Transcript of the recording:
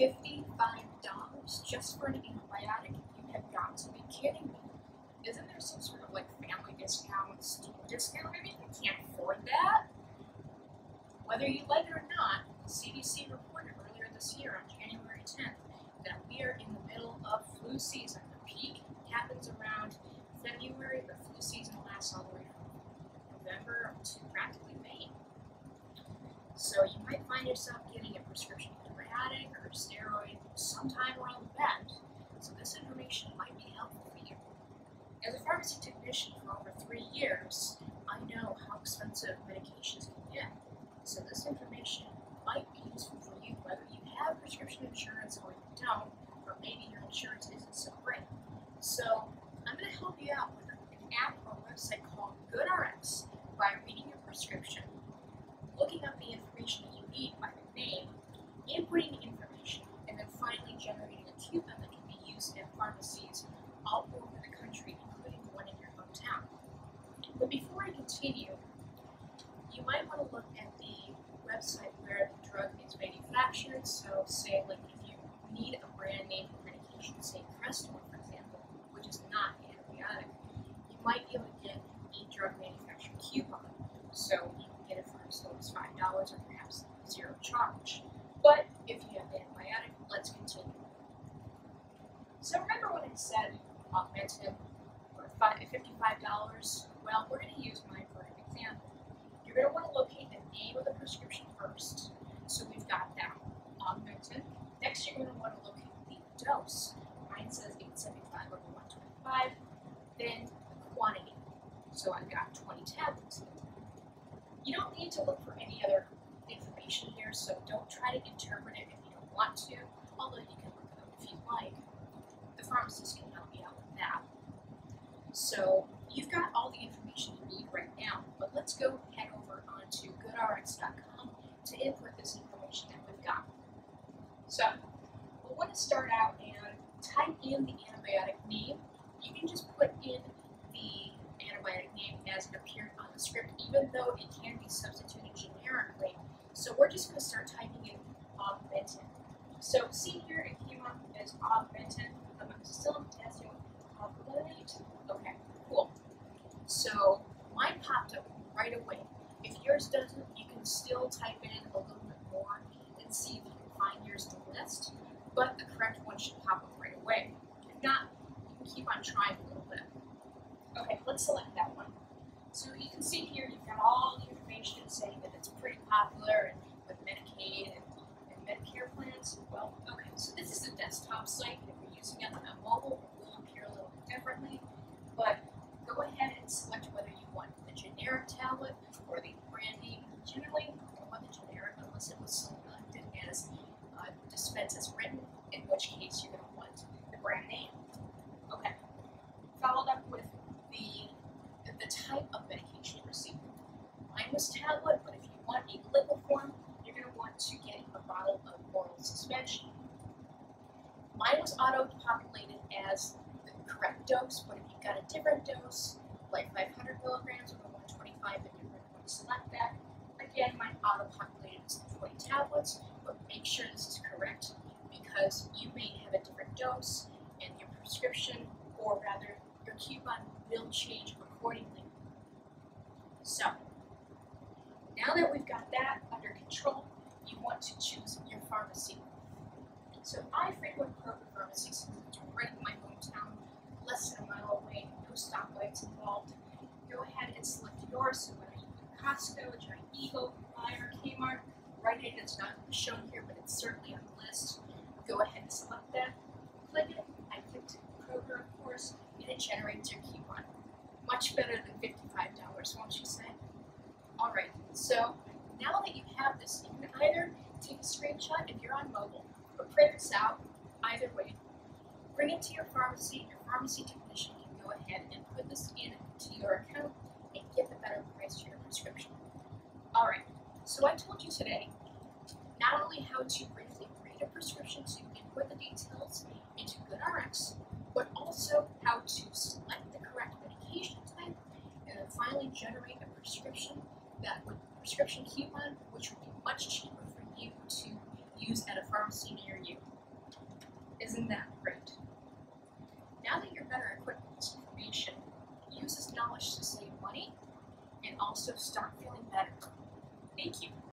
$55 just for an antibiotic? You have got to be kidding me. Isn't there some sort of like family discount, student discount? Maybe you can't afford that. Whether you like it or not, the CDC reported earlier this year on January 10th that we are in the middle of flu season. The peak happens around February, but flu season lasts all the way from November to practically May. So you might find yourself getting a prescription antibiotic or steroid sometime around the bend. So this information might be helpful for you. As a pharmacy technician for over three years, I know how expensive medications can get. So this information might be useful for you whether you have prescription insurance or you don't, or maybe your insurance isn't so great. So I'm going to help you out with an app or website called GoodRx by reading your prescription, looking up the information that you need by the name, inputting the information, and then finally generating a coupon that can be used at pharmacies all over the country, including the one in your hometown. But before I continue, you might want to look at the website where the drug is manufactured. So, say, like if you need a brand name medication, say Crestor, for example, which is not an antibiotic, you might be able to get a drug manufacturer coupon. So, you can get it for as low as $5 or perhaps zero charge. But if you have antibiotic, let's continue. So, remember when I said Augmentin for $55? Well, we're going to use mine for an example. You're going to want to locate the name of the prescription first. So we've got that Augmentin. Next, you're going to want to locate the dose. Mine says 875 over 125. Then the quantity. So I've got 20 tablets. You don't need to look for any other information here, so don't try to interpret it if you don't want to, although you can look it up if you like. The pharmacist can help you out with that. So you've got all the information you need right now, but let's go head over onto goodrx.com to input this information that we've got. So we'll want to start out and type in the antibiotic name. You can just put in the antibiotic name as it appeared on the script, even though it can be substituted generically. So we're just going to start typing in augmentin. So see here, it came up as augmentin, amoxicillin, potassium, alkalinate. Okay, cool. So mine popped up right away. If yours doesn't, you can still type in a little bit more and see if you can find yours in the list. But the correct one should pop up right away. If not, you can keep on trying a little bit. Okay, let's select that one. So you can see here you've got all the information saying that it's pretty popular and with Medicaid and, and Medicare plans. Well, okay, so this is a desktop site. If you're using it on a mobile, it will appear a little bit differently. But go ahead and select whether you want the generic tablet or the brand name. Generally, I want the generic unless it was selected as dispense as written, in which case you're going to want the brand name. Okay. Followed up with the, the, type of medication receiving. Mine was tablet, but if you want a liquid form, you're going to want to get a bottle of oral suspension. Mine was auto-populated as the correct dose, but if you've got a different dose, like 500 milligrams or 125, then you're going to to select that. Again, mine auto-populated as 20 tablets, but make sure this is correct because you may have a different dose prescription, or rather your coupon, will change accordingly. So, now that we've got that under control, you want to choose your pharmacy. So I frequent Kroger pharmacies right in my hometown, less than a mile away, no stoplights involved. Go ahead and select yours, so whether you go Costco, Giant Eagle, Meijer, Kmart, Rite Aid, it's not shown here, but it's certainly on the list. Go ahead and select that, click it, I clicked Kroger, of course, and it generates your coupon. Much better than $55, won't you say? Alright, so now that you have this, you can either take a screenshot if you're on mobile, or print this out, either way. Bring it to your pharmacy, your pharmacy technician can go ahead and put this into your account and get the better price for your prescription. Alright, so I told you today not only how to briefly read a prescription to input the details into GoodRx, but also how to select the correct medication type and then finally generate a prescription that would prescription coupon, which would be much cheaper for you to use at a pharmacy near you. Isn't that great? Now that you're better equipped with this information, use this knowledge to save money and also start feeling better. Thank you.